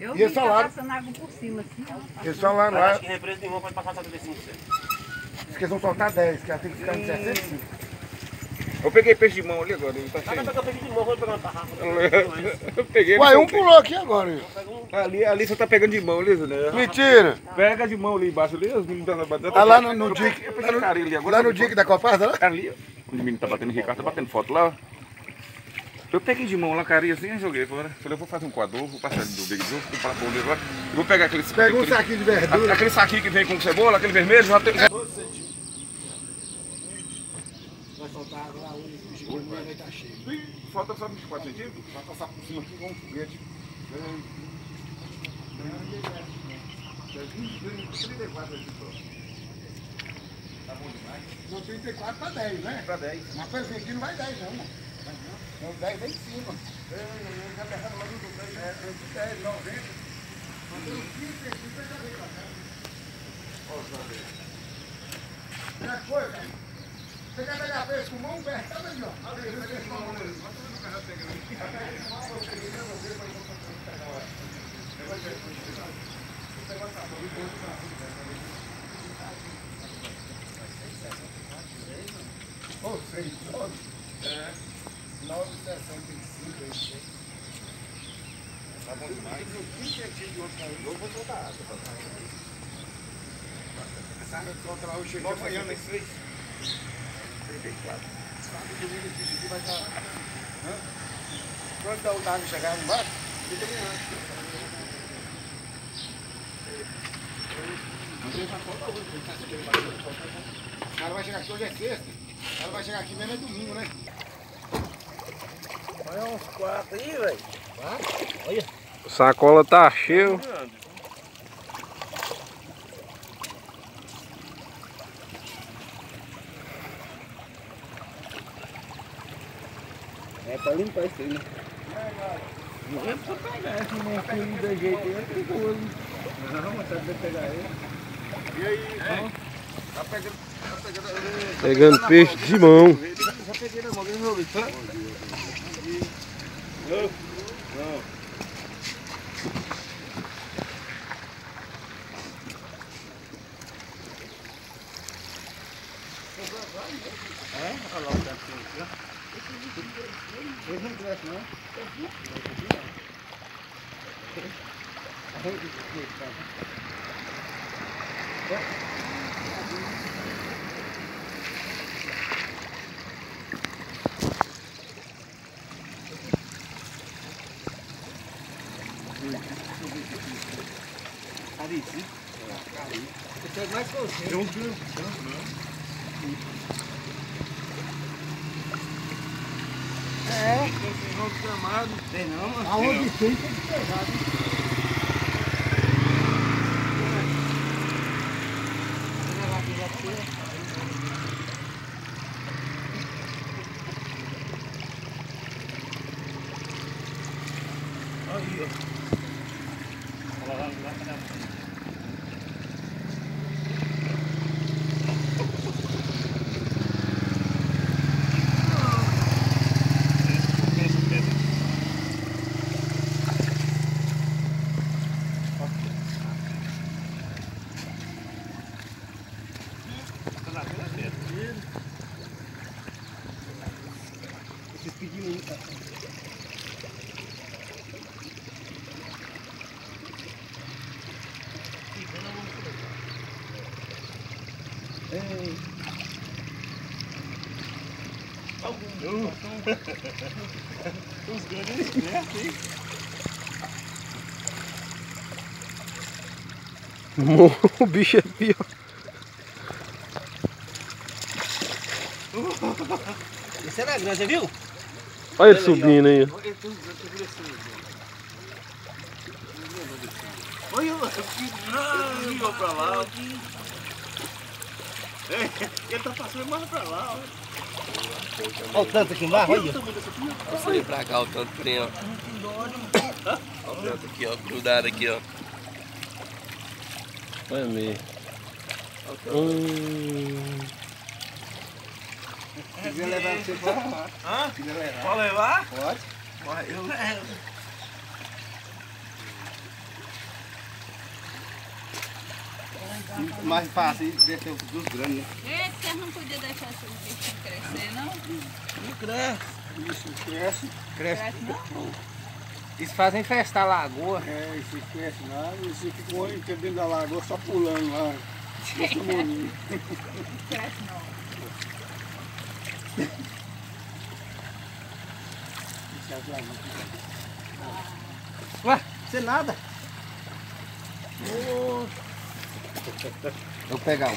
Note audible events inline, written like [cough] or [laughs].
Eu E vi esse que tá passando água por cima, assim, ó. Eles estão lá, acho que represa nenhuma pode passar 75%. diz que eles vão soltar 10, que ela tem que ficar em 65. Eu peguei peixe de mão ali agora, ele tá Ah, cheio. eu peguei de mão, vou pegar uma tarrafa. [laughs] Eu peguei. Uai, um pulou aqui agora. Ali, ali você tá pegando de mão ali, né? Mentira. Pega de mão ali embaixo ali, os meninos estão batendo. Ah, lá no, no ali agora. Lá no dique da Copada, lá? Ali, ó. Os meninos tá batendo Ricardo, tá batendo foto lá, ó. Eu peguei de mão lá, carinha assim, e joguei fora. Falei, eu vou fazer um coador, vou passar do Big Joe, vou para pôr agora. E vou pegar aquele, Pega um aquele, saquinho de verdura. aquele saquinho que vem com cebola, aquele vermelho, já tem. Vai soltar água lá, o gigante vai estar cheio. Falta só 24 centímetros? Vai passar por cima aqui com um foguete. 34 aqui só. Tá bom demais. Não, 34 para 10, né? Pra 10. Mas pra aqui não vai 10 não, mano. Não, 10 vem em cima. É, eu já do 10, é, de 10, 90. Mas pelo 15 centímetros eu já veio pra cá. Só ver. Outra coisa, você quer pegar peixe com mão aberta, tá ali, ó. Ali, eu peguei com a mão ali. Bota no canal pegando aqui. Eu peguei com a mão, eu peguei, eu peguei, mas eu vou pegar agora. Eu vou pegar, eu vou pegar. Vou pegar essa mão, eu vou pegar. Ô, seis, nove. É. 9,65, eu sei. Tá demais. 15 centímetros de outro eu vou soltar água. Essa água solta lá, eu cheguei amanhã, né? 6. 34. Sábado, domingo, aqui vai estar... Hã? Quando a outra água chegar lá embaixo, fica. O cara vai chegar aqui hoje é sexta. Cara vai chegar aqui mesmo é domingo, né? Olha uns quatro aí, velho. Sacola tá cheio. É pra limpar isso aí, né? Não é pra pegar esse monstrinho da jeito aí, é perigoso. Não, mas sabe pegar ele. E aí? Tá pegando. Tá pegando. Pegando peixe de mão. Já peguei na mão, que resolvi. Eles não Eh, kalau crescem, não. Você é mais que você. Eu Tem não. Aonde tem, tem que pegar. Né? Esses pequenininhos, tá? Ei. Os grandes, né? Assim. O bicho é pior. Esse era grande, você viu? Olha ele subindo aí. Olha, que grande, ó, pra lá. ó. É, Ele tá passando mais pra lá, ó. Olha o tanto aqui embaixo, olha. Ir pra cá o tanto que tem, ó. Olha o tanto aqui, ó. Grudado aqui, ó. Olha mesmo. Hum, se quiser levar você pra lá. Hã? Quiser levar. Pode levar? Pode. Pode, eu levo. Mais fácil descer é dos grandes, né? Ei, você não podia deixar assim, seus bichos crescer, não? Não cresce. Isso cresce. Cresce. cresce não? Eles fazem festar a lagoa. É, isso cresce lá, eles ficam dentro da lagoa só pulando lá. [laughs] Cresce não. Ué, você nada? Vou pegar um.